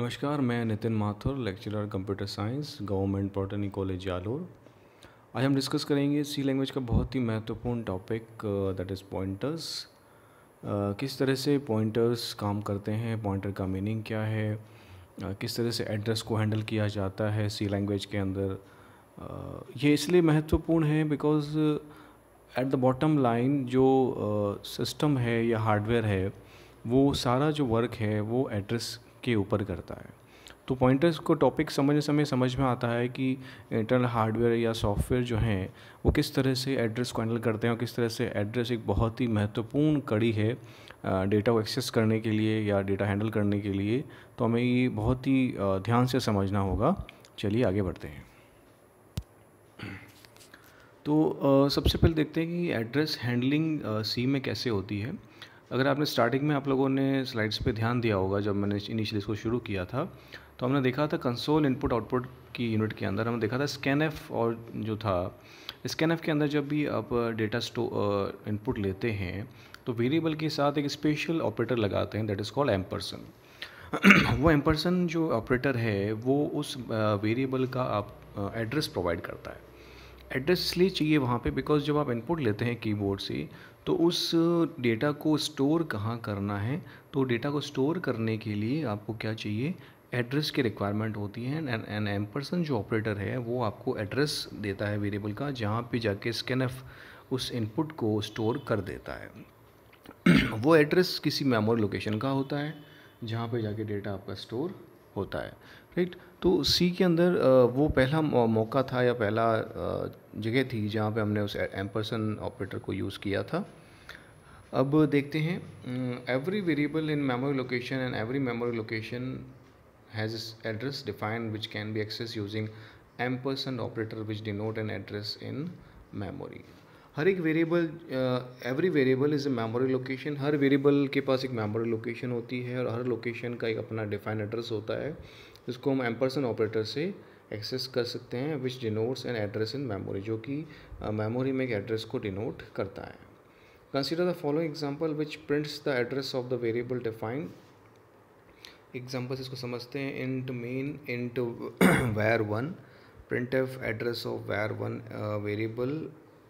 नमस्कार मैं Nitin Mathur lecturer computer science government polytechnic college Jalore. आज हम डिस्कस करेंगे सी लैंग्वेज का बहुत ही महत्वपूर्ण टॉपिक दैट इज़ पॉइंटर्स किस तरह से पॉइंटर्स काम करते हैं पॉइंटर का मीनिंग क्या है uh, किस तरह से एड्रेस को हैंडल किया जाता है सी लैंग्वेज के अंदर। Uh, ये इसलिए महत्वपूर्ण है because at the bottom line जो सिस्टम uh, है या हार्डवेयर है वो सारा जो वर्क है वो एड्रेस के ऊपर करता है। तो पॉइंटर्स को टॉपिक समझने समय समझ में आता है कि इंटरनल हार्डवेयर या सॉफ्टवेयर जो हैं, वो किस तरह से एड्रेस को हैंडल करते हैं और किस तरह से एड्रेस एक बहुत ही महत्वपूर्ण कड़ी है डेटा को एक्सेस करने के लिए या डेटा हैंडल करने के लिए। तो हमें ये बहुत ही ध्यान से समझना होगा। चलिए आगे बढ़ते हैं। तो सबसे पहले देखते हैं कि एड्रेस हैंडलिंग सी में कैसे होती है। अगर आपने स्टार्टिंग में आप लोगों ने स्लाइड्स पे ध्यान दिया होगा, जब मैंने इनिशियली इसको शुरू किया था तो हमने देखा था कंसोल इनपुट आउटपुट की यूनिट के अंदर, हमने देखा था स्कैन एफ़ और जो था स्कैन एफ़ के अंदर जब भी आप डेटा स्टो इनपुट लेते हैं तो वेरिएबल के साथ एक स्पेशल ऑपरेटर लगाते हैं दैट इज़ कॉल्ड एम्परसन वो एम्परसन जो ऑपरेटर है, वो उस वेरिएबल का आप एड्रेस प्रोवाइड करता है। एड्रेस इसलिए चाहिए वहाँ पे बिकॉज़ जब आप इनपुट लेते हैं कीबोर्ड से तो उस डेटा को स्टोर कहाँ करना है? तो डेटा को स्टोर करने के लिए आपको क्या चाहिए? एड्रेस की रिक्वायरमेंट होती है एंड एन एम पर्सन जो ऑपरेटर है, वो आपको एड्रेस देता है वेरिएबल का, जहाँ पे जाके स्कैन उस इनपुट को स्टोर कर देता है। वो एड्रेस किसी मेमोरी लोकेशन का होता है, जहाँ पे जाके डेटा आपका स्टोर होता है राइट तो सी के अंदर वो पहला मौका था या पहला जगह थी जहाँ पे हमने उस एम्पर्सन ऑपरेटर को यूज़ किया था। अब देखते हैं every variable in memory location and every memory location has address defined which can be access using ampersand operator which denote an address in memory हर एक variable every variable is a memory location her variable के पास एक memory location होती है और हर location का एक अपना डिफाइंड एड्रेस होता है। जिसको हम एम्परसन ऑपरेटर से एक्सेस कर सकते हैं which denotes an address in memory जो कि uh, मेमोरी में एक एड्रेस को डिनोट करता है। Consider the following example which prints the address of the variable define examples इसको समझते हैं int main int var one print f address of var one variable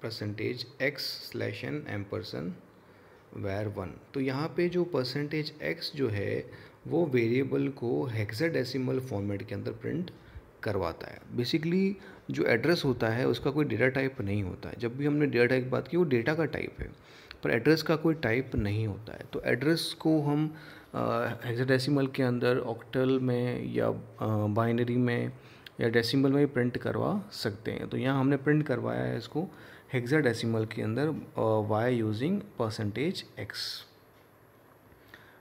percentage x slash n ampersand var one तो यहाँ पे जो percentage x जो है वो वेरिएबल को हेक्साडेसिमल फॉर्मेट के अंदर प्रिंट करवाता है। बेसिकली जो एड्रेस होता है, उसका कोई डेटा टाइप नहीं होता है। जब भी हमने डेटा टाइप बात की, वो डेटा का टाइप है, पर एड्रेस का कोई टाइप नहीं होता है। तो एड्रेस को हम हेक्साडेसिमल के अंदर ऑक्टल में या बाइनरी में या डेसिमल में प्रिंट करवा सकते हैं। तो यहाँ हमने प्रिंट करवाया है इसको हेक्साडेसिमल के अंदर by using percentage x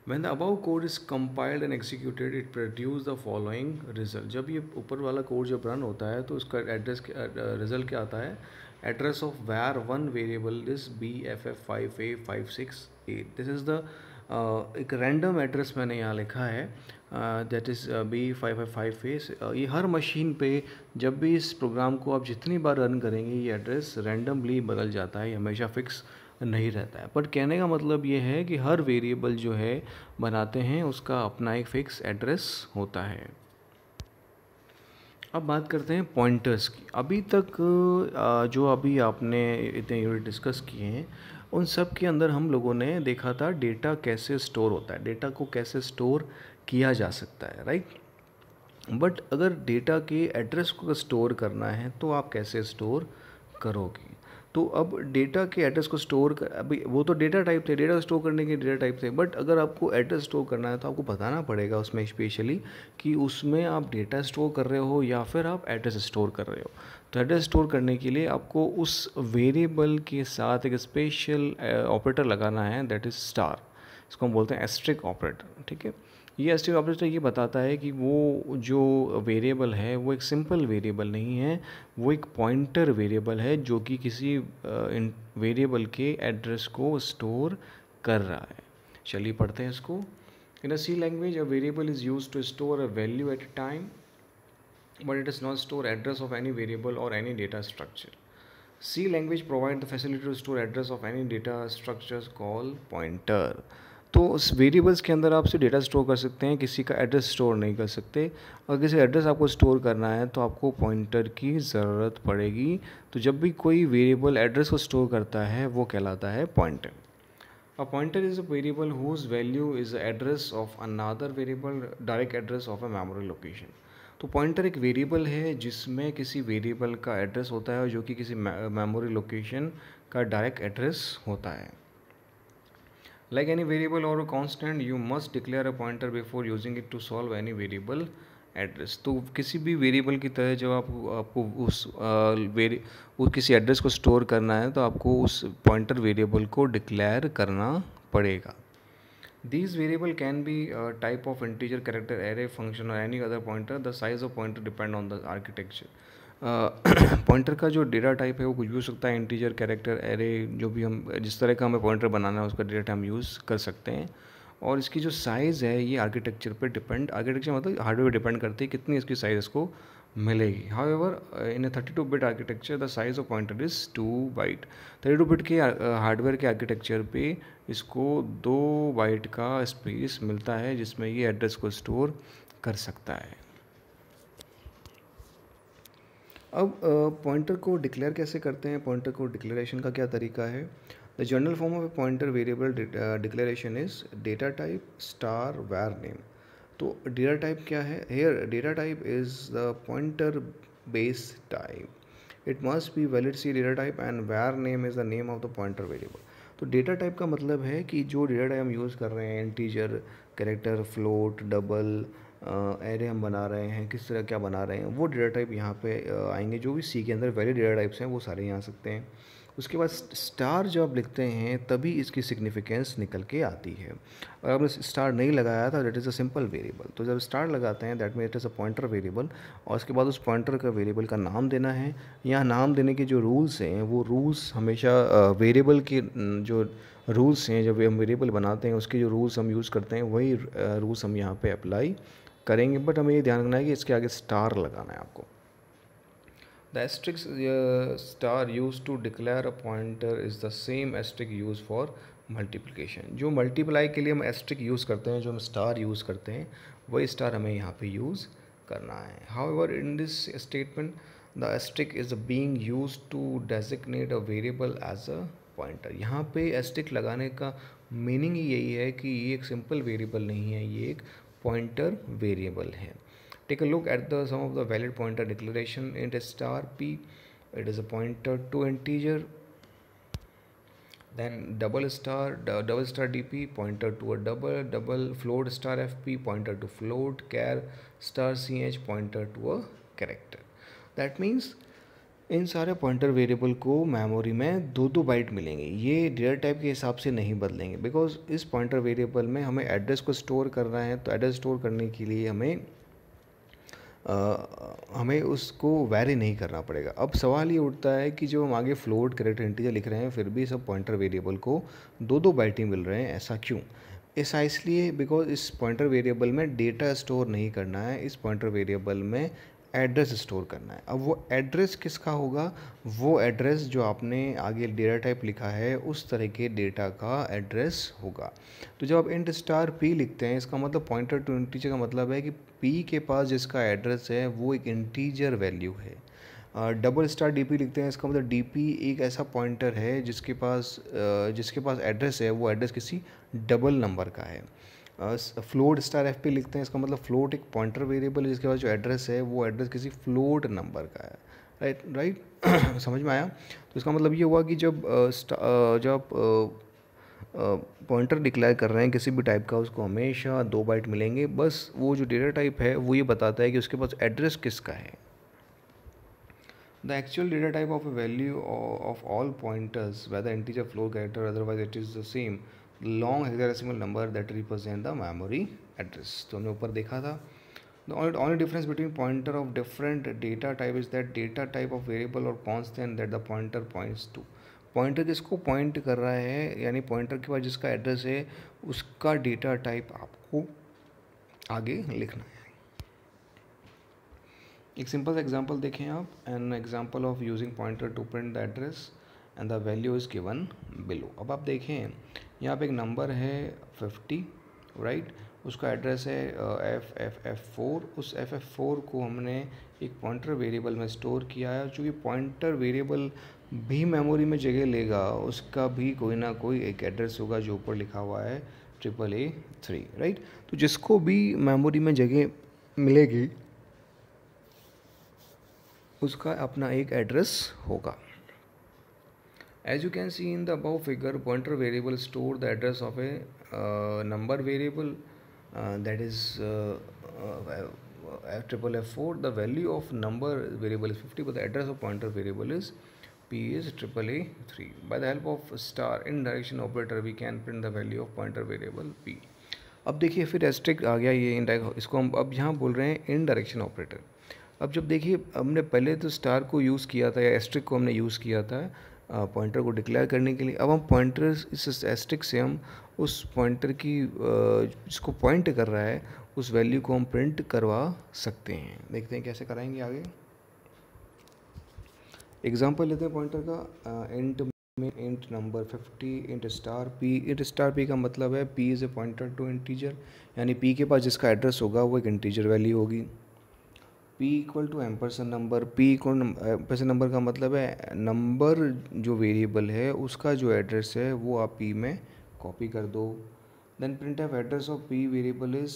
When the above code is compiled and executed, it produce the following result. जब ये ऊपर वाला कोड जब रन होता है तो उसका एड्रेस रिज़ल्ट क्या आता है? Address of var one address of var one variable is bff5a568 this is the uh, एक रैंडम एड्रेस मैंने यहाँ लिखा है that is B five five five A ये हर मशीन पे जब भी इस प्रोग्राम को आप जितनी बार रन करेंगे ये एड्रेस रैंडमली बदल जाता है हमेशा फिक्स नहीं रहता है। बट कहने का मतलब ये है कि हर वेरिएबल जो है, बनाते हैं, उसका अपना एक फ़िक्स एड्रेस होता है। अब बात करते हैं पॉइंटर्स की। अभी तक जो अभी आपने इतने यूनिट डिस्कस किए हैं, उन सब के अंदर हम लोगों ने देखा था डेटा कैसे स्टोर होता है। डेटा को कैसे स्टोर किया जा सकता है राइट बट अगर डेटा के एड्रेस को स्टोर करना है तो आप कैसे स्टोर करोगे? तो अब डेटा के एड्रेस को स्टोर कर, अभी वो तो डेटा टाइप थे डेटा स्टोर करने के डेटा टाइप थे बट अगर आपको एड्रेस स्टोर करना है तो आपको बताना पड़ेगा उसमें स्पेशली कि उसमें आप डेटा स्टोर कर रहे हो या फिर आप एड्रेस स्टोर कर रहे हो। तो एड्रेस स्टोर करने के लिए आपको उस वेरिएबल के साथ एक स्पेशल ऑपरेटर लगाना है दैट इज़ स्टार इसको हम बोलते हैं एस्ट्रिक ऑपरेटर ठीक है? ये एस्टिक ऑपरेटर ये बताता है कि वो जो वेरिएबल है, वो एक सिंपल वेरिएबल नहीं है, वो एक पॉइंटर वेरिएबल है जो कि किसी वेरिएबल के एड्रेस को स्टोर कर रहा है। चलिए पढ़ते हैं इसको। In a C language a variable is use to store a value at a time but it is not store address of any variable और any data structure C language provide the facility to store address of any data structures call pointer तो उस variables के अंदर आप सिर्फ़ data store कर सकते हैं, किसी का एड्रेस स्टोर नहीं कर सकते। अगर किसी एड्रेस आपको स्टोर करना है तो आपको पॉइंटर की ज़रूरत पड़ेगी। तो जब भी कोई वेरिएबल एड्रेस को स्टोर करता है, वो कहलाता है pointer a pointer is a variable whose value is address of another variable direct address of a memory location तो पॉइंटर एक वेरिएबल है, जिसमें किसी वेरिएबल का एड्रेस होता है जो कि किसी मेमोरी लोकेशन का डायरेक्ट एड्रेस होता है। Like any variable or a constant, you must declare a pointer before using it to solve any variable address तो किसी भी वेरिएबल की तरह जब आप, आपको उस वेरी उस किसी एड्रेस को स्टोर करना है तो आपको उस पॉइंटर वेरिएबल को डिक्लेयर करना पड़ेगा। These variable can be type of integer character array function और any other pointer the size of pointer depend on the architecture pointer का जो डेटा टाइप है, वो कुछ भी हो सकता है इंटीजर कैरेक्टर एरे जो भी हम, जिस तरह का हमें पॉइंटर बनाना है, उसका डेटा हम यूज़ कर सकते हैं। और इसकी जो साइज़ है, ये आर्किटेक्चर पे डिपेंड आर्किटेक्चर मतलब हार्डवेयर डिपेंड करती है, कितनी इसकी साइज़ इसको मिलेगी। However in a thirty two bit architecture the size of pointer is two byte thirty two bit के हार्डवेयर के आर्किटेक्चर पे इसको दो बाइट का स्पेस मिलता है, जिसमें ये एड्रेस को स्टोर कर सकता है। अब पॉइंटर को डिक्लेयर कैसे करते हैं? पॉइंटर को डिक्लेरेशन का क्या तरीका है? The general form of a pointer variable declaration is data type star var name तो डेटा टाइप क्या है? Here data type is the pointer base type it must be valid C data type and var name is the name of the pointer variable तो data type का मतलब है कि जो data type हम use कर रहे हैं integer character float double array हम बना रहे हैं, किस तरह क्या बना रहे हैं, वो डेटा टाइप यहाँ पे आएँगे, जो भी सी के अंदर वैलिड डेटा टाइप्स हैं, वो सारे यहाँ आ सकते हैं। उसके बाद स्टार जब आप लिखते हैं, तभी इसकी सिग्निफिकेंस निकल के आती है। और आपने स्टार नहीं लगाया था that is a simple variable तो जब स्टार लगाते हैं that mean it is a pointer variable और उसके बाद उस पॉइंटर का वेरिएबल का नाम देना है। यहाँ नाम देने के जो रूल्स हैं, वो रूल्स हमेशा वेरिएबल के जो रूल्स हैं, जब हम वेरिएबल बनाते हैं, उसके जो रूल्स हम यूज़ करते हैं, वही रूल्स हम यहाँ पर अप्लाई करेंगे बट हमें ये ध्यान रखना है कि इसके आगे स्टार लगाना है आपको। The asterisk star use to declare a pointer is the same asterisk use for multiplication जो मल्टीप्लाई के लिए हम एस्ट्रिक यूज़ करते हैं, जो हम स्टार यूज़ करते हैं, वही स्टार हमें यहाँ पे यूज़ करना है। However in this statement the asterisk is being use to designate a variable as a pointer यहाँ पे एस्ट्रिक लगाने का मीनिंग यही है कि ये एक सिंपल वेरिएबल नहीं है, ये एक pointer variable है take a look at the some of the valid pointer declaration int star p. It is a pointer to integer. Then double star double star dp pointer to a double double float star fp pointer to float char star ch pointer to a character. That means इन सारे pointer variable को memory में दो दो bite मिलेंगे। ये data type के हिसाब से नहीं बदलेंगे। बिकॉज़ इस पॉइंटर वेरिएबल में हमें एड्रेस को स्टोर करना है तो एड्रेस स्टोर करने के लिए हमें आ, हमें उसको वेरी नहीं करना पड़ेगा। अब सवाल ये उठता है कि जो हम आगे फ्लोट करेक्टर इंटीजर लिख रहे हैं फिर भी सब पॉइंटर वेरिएबल को दो दो बाइट मिल रहे हैं ऐसा क्यों? ऐसा इसलिए बिकॉज़ इस पॉइंटर वेरिएबल में डेटा स्टोर नहीं करना है इस पॉइंटर वेरिएबल में एड्रेस स्टोर करना है। अब वो एड्रेस किसका होगा? वो एड्रेस जो आपने आगे डेटा टाइप लिखा है, उस तरह के डेटा का एड्रेस होगा। तो जब आप इंट स्टार पी लिखते हैं, इसका मतलब पॉइंटर टू इंटीजर का मतलब है कि पी के पास जिसका एड्रेस है, वो एक इंटीजर वैल्यू है। डबल स्टार डीपी लिखते हैं, इसका मतलब डीपी एक ऐसा पॉइंटर है जिसके पास जिसके पास एड्रेस है, वो एड्रेस किसी डबल नंबर का है। फ्लोट स्टार एफ़ पी लिखते हैं इसका मतलब फ्लोट एक पॉइंटर वेरिएबल है जिसके पास जो एड्रेस है वो एड्रेस किसी फ्लोट नंबर का है। Right right, right right? समझ में आया? तो इसका मतलब ये हुआ कि जब जब आप पॉइंटर डिक्लेयर कर रहे हैं किसी भी टाइप का उसको हमेशा दो बाइट मिलेंगे। बस वो जो डेटा टाइप है वो ये बताता है कि उसके पास एड्रेस किसका है। The actual data type of a value of all pointers whether integer float character otherwise it is the same long hexadecimal number that represent the memory address तो हमने ऊपर देखा था। The only difference between pointer of different data type is that data type of variable और constant that the pointer points to pointer जिसको point कर रहा है? यानी पॉइंटर के पास जिसका एड्रेस है, उसका डेटा टाइप आपको आगे लिखना है। एक सिंपल एग्जांपल देखें आप। An example of using pointer to print the address and the value is given below अब आप देखें यहाँ पे एक नंबर है फिफ्टी राइट उसका एड्रेस है एफ़ एफ़ एफ़ फोर उस एफ़ एफ़ फोर को हमने एक पॉइंटर वेरिएबल में स्टोर किया है चूँकि पॉइंटर वेरिएबल भी मेमोरी में जगह लेगा, उसका भी कोई ना कोई एक एड्रेस होगा जो ऊपर लिखा हुआ है ट्रिपल ए थ्री राइट तो जिसको भी मेमोरी में जगह मिलेगी, उसका अपना एक एड्रेस होगा। As you can see in the above figure, pointer variable store the address of a uh, number variable uh, that is uh, uh, triple F4. The value of number variable is 50, but the address of pointer variable is P is triple A 3. By the help of star in direction operator, we can print the value of pointer variable P. अब देखिए फिर asterisk आ गया ये इंडाइक इसको हम अब यहाँ बोल रहे हैं इन डायरेक्शन ऑपरेटर अब जब देखिए हमने पहले तो स्टार को यूज़ किया था या एस्ट्रिक को हमने यूज़ किया था पॉइंटर को डिक्लेयर करने के लिए। अब हम पॉइंटर इस एस्टिक से हम उस पॉइंटर की जिसको पॉइंट कर रहा है, उस वैल्यू को हम प्रिंट करवा सकते हैं। देखते हैं कैसे कराएँगे आगे। एग्जांपल लेते हैं पॉइंटर का। इंट में int number 50 int star P int star P का मतलब है P is a pointer to integer यानी पी के पास जिसका एड्रेस होगा, वो एक इंटीजर वैल्यू होगी। P equal to ampersand number P equal ampersand number का मतलब है नंबर जो वेरिएबल है, उसका जो एड्रेस है, वो आप पी में कॉपी कर दो। Then print of address of P variable is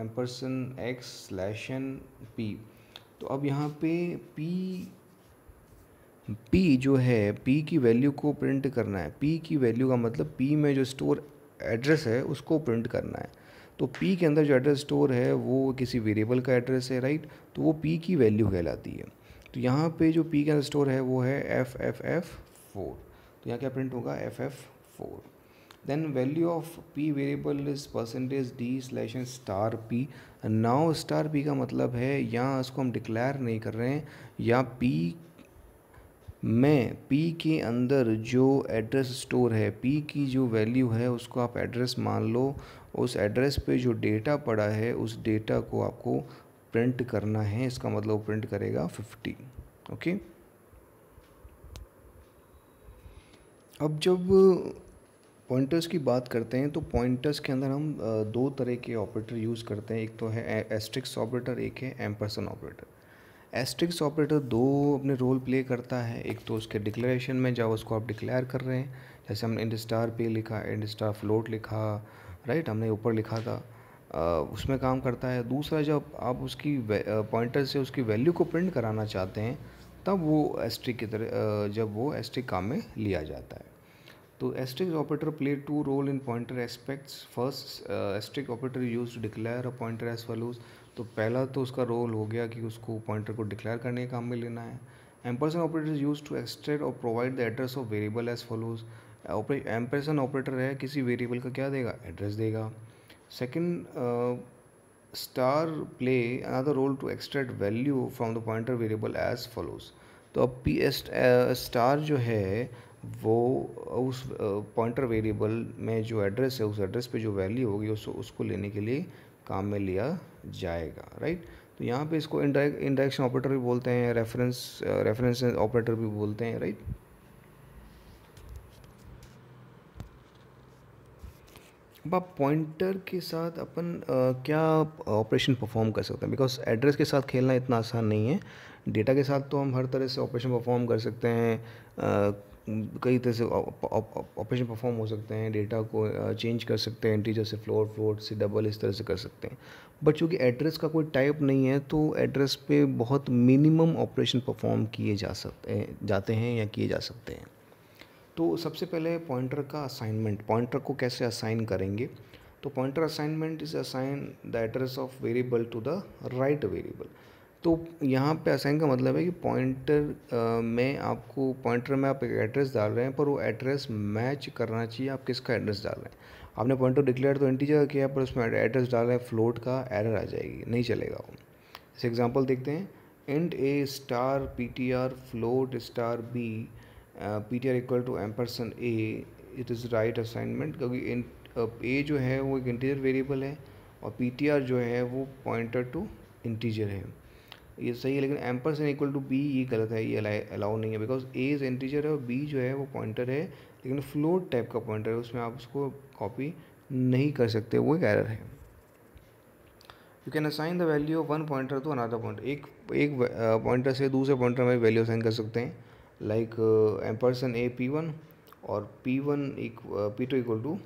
ampersand x slash n P तो अब यहाँ पे पी पी जो है पी की वैल्यू को प्रिंट करना है। पी की वैल्यू का मतलब पी में जो स्टोर एड्रेस है, उसको प्रिंट करना है। तो पी के अंदर जो एड्रेस स्टोर है, वो किसी वेरिएबल का एड्रेस है राइट तो वो पी की वैल्यू कहलाती है। तो यहाँ पे जो पी के अंदर स्टोर है, वो है एफ़ एफ़ एफ़ फोर तो यहाँ क्या प्रिंट होगा? F F four then value of P variable is percentage D slash star P now star P का मतलब है, यहाँ इसको हम डिक्लेयर नहीं कर रहे हैं। या पी में पी के अंदर जो एड्रेस स्टोर है पी की जो वैल्यू है, उसको आप एड्रेस मान लो। उस एड्रेस पे जो डेटा पड़ा है, उस डेटा को आपको प्रिंट करना है। इसका मतलब प्रिंट करेगा फिफ्टी, ओके? अब जब पॉइंटर्स की बात करते हैं तो पॉइंटर्स के अंदर हम दो तरह के ऑपरेटर यूज़ करते हैं। एक तो है एस्ट्रिक्स ऑपरेटर, एक है एम्परसन ऑपरेटर। एस्ट्रिक्स ऑपरेटर दो अपने रोल प्ले करता है। एक तो उसके डिक्लेरेशन में, जब उसको आप डिक्लेयर कर रहे हैं, जैसे हमने इंड स्टार पे लिखा इंड स्टार फ्लोट लिखा राइट? हमने ऊपर लिखा था। उसमें काम करता है। दूसरा, जब आप उसकी पॉइंटर से उसकी वैल्यू को प्रिंट कराना चाहते हैं, तब वो एस्ट्रिक की तरह जब वो एस्ट्रिक काम में लिया जाता है। तो asterisk operator play two role in pointer aspects first asterisk operator use to declare a pointer as follows तो पहला तो उसका रोल हो गया कि उसको पॉइंटर को डिक्लेयर करने के काम में लेना है। Ampersand operator use to extract और provide the address of variable as follows ampersand operator है किसी वेरिएबल का क्या देगा? एड्रेस देगा। Second star play another role to extract value from the pointer variable as follows तो अब पी एस स्टार जो है वो उस पॉइंटर uh, वेरिएबल में जो एड्रेस है उस एड्रेस पे जो वैल्यू होगी उस, उसको लेने के लिए काम में लिया जाएगा राइट तो यहाँ पे इसको इंडायरेक्ट इंडायरेक्शन ऑपरेटर भी बोलते हैं रेफरेंस रेफरेंस ऑपरेटर भी बोलते हैं राइट अब आप पॉइंटर के साथ अपन आ, क्या ऑपरेशन परफॉर्म कर सकते हैं? बिकॉज़ एड्रेस के साथ खेलना इतना आसान नहीं है। डेटा के साथ तो हम हर तरह से ऑपरेशन परफॉर्म कर सकते हैं। कई तरह से ऑपरेशन परफॉर्म हो सकते हैं। डेटा को चेंज कर सकते हैं। इंटीजर से फ्लोर फ्लोर से डबल इस तरह से कर सकते हैं। बट चूँकि एड्रेस का कोई टाइप नहीं है तो एड्रेस पे बहुत मिनिमम ऑपरेशन परफॉर्म किए जा सकते हैं जाते हैं या किए जा सकते हैं। तो सबसे पहले पॉइंटर का असाइनमेंट पॉइंटर को कैसे असाइन करेंगे? तो pointer assignment is assign the address of variable to the right variable तो यहाँ पे असाइन का मतलब है कि पॉइंटर में आपको पॉइंटर में आप एक एड्रेस डाल रहे हैं, पर वो एड्रेस मैच करना चाहिए, आप किसका एड्रेस डाल रहे हैं? आपने पॉइंटर डिक्लेयर तो इंटीजर किया, पर उसमें एड्रेस डाल रहे हैं फ्लोट का एरर आ जाएगी, नहीं चलेगा वो। जैसे एग्जांपल देखते हैं int A star P T R float star B P T R equal to ampersand A it is right assignment क्योंकि ए जो है वो एक इंटीजर वेरिएबल है और पी टी आर जो है वो पॉइंटर टू इंटीजर है। ये सही है, लेकिन एम्परसन इक्वल टू बी ये गलत है, ये अलाउ नहीं है बिकॉज़ ए इज़ इंटीजर है और बी जो है वो पॉइंटर है, लेकिन फ्लोट टाइप का पॉइंटर है, उसमें आप उसको कॉपी नहीं कर सकते, वो एक एरर है। You can assign the value of one pointer to another pointer एक एक पॉइंटर से दूसरे पॉइंटर में वैल्यू असाइन कर सकते हैं। Like ampersand A P one और P one P two equal to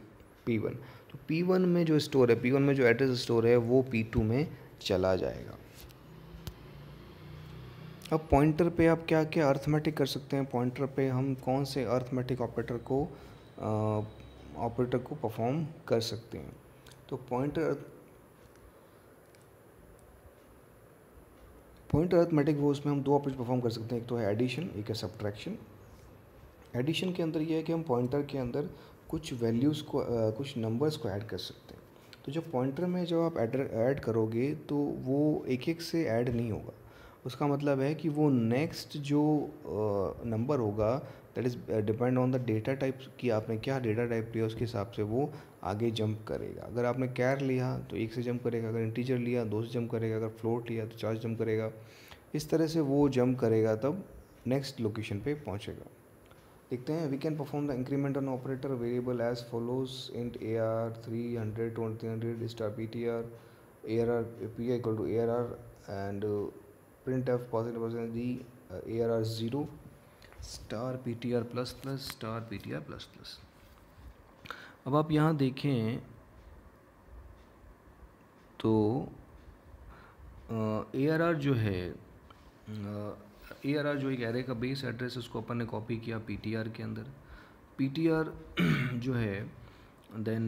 P one तो पी वन में जो स्टोर है पी वन में जो एड्रेस स्टोर है, वो पी टू में चला जाएगा। अब पॉइंटर पे आप क्या क्या अर्थमेटिक कर सकते हैं? पॉइंटर पे हम कौन से अर्थमेटिक ऑपरेटर को ऑपरेटर को परफॉर्म कर सकते हैं? तो पॉइंटर पॉइंटर अर्थमेटिक वो उसमें हम दो ऑपरेशन परफॉर्म कर सकते हैं। एक तो है एडिशन एक है सब्ट्रैक्शन एडिशन के अंदर ये है कि हम पॉइंटर के अंदर कुछ वैल्यूज़ को आ, कुछ नंबर्स को ऐड कर सकते हैं। तो जब पॉइंटर में जब आप ऐड करोगे तो वो एक एक से ऐड नहीं होगा। उसका मतलब है कि वो नेक्स्ट जो नंबर होगा that is depend on the data type कि आपने क्या डेटा टाइप लिया उसके हिसाब से वो आगे जंप करेगा। अगर आपने कैर लिया तो एक से जंप करेगा। अगर इंटीजर लिया, दो से जंप करेगा। अगर फ्लोट लिया तो चार जंप करेगा। इस तरह से वो जंप करेगा तब नेक्स्ट लोकेशन पे पहुंचेगा। देखते हैं we can perform the increment on operator variable as follows int A R three hundred twenty hundred star P T R A R R P I to A R R and print F positive percent D A R R zero star P T R plus plus star P T R plus plus अब आप यहाँ देखें तो A R are जो है A are are जो एक array का बेस एड्रेस उसको अपन ने कॉपी किया पी टी आर के अंदर। पी टी आर जो है देन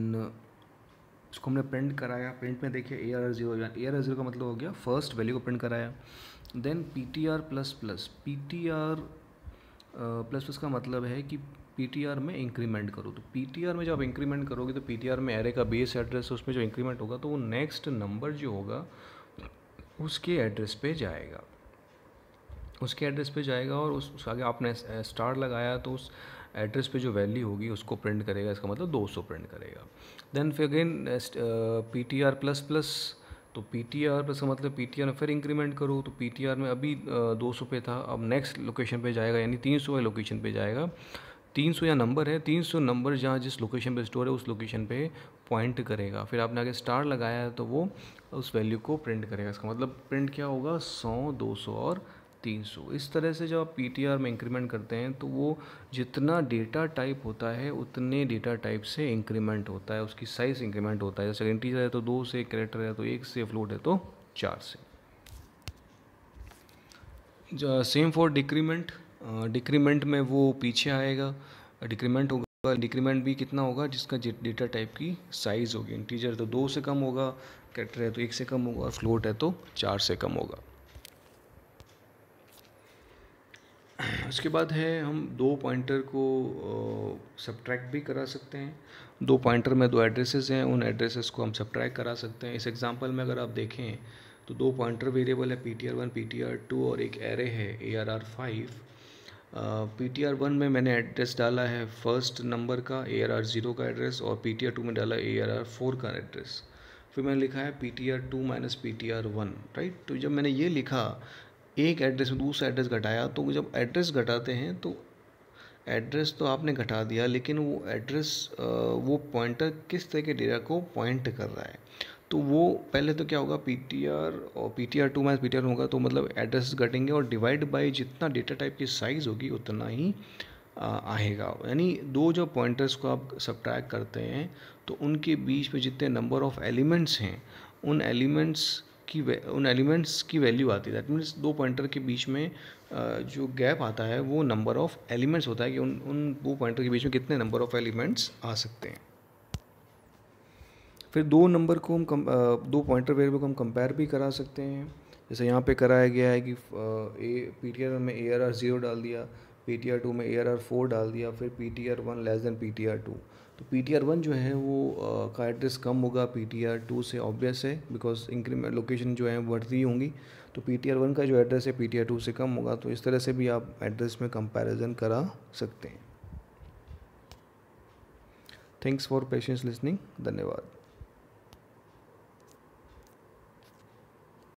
उसको हमने प्रिंट कराया। प्रिंट में देखिए A R zero A R zero का मतलब हो गया फ़र्स्ट वैल्यू को प्रिंट कराया। Then P T R plus plus P T R plus plus का मतलब है कि पी टी आर में इंक्रीमेंट करो। तो पी टी आर में जब आप इंक्रीमेंट करोगे तो पी टी आर में एरे का बेस एड्रेस उसमें जो इंक्रीमेंट होगा तो वो नेक्स्ट नंबर जो होगा उसके एड्रेस पे जाएगा। उसके एड्रेस पे जाएगा और उस, उस आगे आपने स्टार लगाया तो उस एड्रेस पे जो वैल्यू होगी उसको प्रिंट करेगा, इसका मतलब 200 प्रिंट करेगा। देन फिर again P T R plus plus तो पी टी आर प्लस का मतलब पी टी आर में फिर इंक्रीमेंट करो तो पी टी आर में अभी दो सौ पे था, अब नेक्स्ट लोकेशन पे जाएगा, यानी तीन सौ लोकेशन पे जाएगा। तीन सौ या नंबर है, तीन सौ नंबर जहाँ जिस लोकेशन पे स्टोर है, उस लोकेशन पे पॉइंट करेगा। फिर आपने आगे स्टार लगाया है तो वो उस वैल्यू को प्रिंट करेगा। इसका मतलब प्रिंट क्या होगा? सौ, दो सौ और 300 इस तरह से जब आप पीटीआर में इंक्रीमेंट करते हैं तो वो जितना डेटा टाइप होता है, उतने डेटा टाइप से इंक्रीमेंट होता है, उसकी साइज़ इंक्रीमेंट होता है। जैसे इंटीजर है तो दो से करेक्टर है तो एक से फ्लोट है तो चार से। सेम फॉर डिक्रीमेंट डिक्रीमेंट में वो पीछे आएगा। डिक्रीमेंट होगा डिक्रीमेंट भी कितना होगा, जिसका डेटा टाइप की साइज़ होगी। इंटीजर तो दो से कम होगा करेक्टर है तो एक से कम होगा और फ्लोट है तो चार से कम होगा। उसके बाद है, हम दो पॉइंटर को सब्ट्रैक्ट भी करा सकते हैं। दो पॉइंटर में दो एड्रेसेस हैं, उन एड्रेसेस को हम सब्ट्रैक्ट करा सकते हैं। इस एग्जांपल में अगर आप देखें तो दो पॉइंटर वेरिएबल है P T R one P T R two और एक एरे है A R R five P T R one में मैंने एड्रेस डाला है फ़र्स्ट नंबर का ए आर आर ज़ीरो का एड्रेस और पी टी आर टू में डाला ए आर आर फोर का एड्रेस फिर मैंने लिखा है P T R two minus P T R one right तो जब मैंने ये लिखा एक एड्रेस में दूसरा एड्रेस घटाया तो जब एड्रेस घटाते हैं तो एड्रेस तो आपने घटा दिया, लेकिन वो एड्रेस वो पॉइंटर किस तरह के डेटा को पॉइंट कर रहा है? तो वो पहले तो क्या होगा पी टी आर और P T R two minus P T R होगा तो मतलब एड्रेस घटेंगे और डिवाइड बाई जितना डेटा टाइप की साइज़ होगी, उतना ही आएगा। यानी दो जो पॉइंटर्स को आप सब्ट्रैक्ट करते हैं तो उनके बीच में जितने नंबर ऑफ़ एलिमेंट्स हैं, उन एलिमेंट्स की उन एलिमेंट्स की वैल्यू आती है। दैट मीन्स दो पॉइंटर के बीच में जो गैप आता है, वो नंबर ऑफ़ एलिमेंट्स होता है कि उन उन दो पॉइंटर के बीच में कितने नंबर ऑफ़ एलिमेंट्स आ सकते हैं। फिर दो नंबर को हम कम दो पॉइंटर वेरिएबल को हम कंपेयर भी करा सकते हैं। जैसे यहाँ पे कराया गया है कि ए पी टी आर में ए आर आर ज़ीरो डाल दिया पी टी आर टू में ए आर आर फोर डाल दिया, फिर P T R one less than P T R two तो पी टी आर वन जो है वो का एड्रेस कम होगा पी टी आर टू से ऑब्वियस है बिकॉज़ इंक्रीमेंट लोकेशन जो है बढ़ती होंगी। तो पी टी आर वन का जो एड्रेस है पी टी आर टू से कम होगा तो इस तरह से भी आप एड्रेस में कंपैरिजन करा सकते हैं। थैंक्स फॉर पेशेंस लिसनिंग धन्यवाद।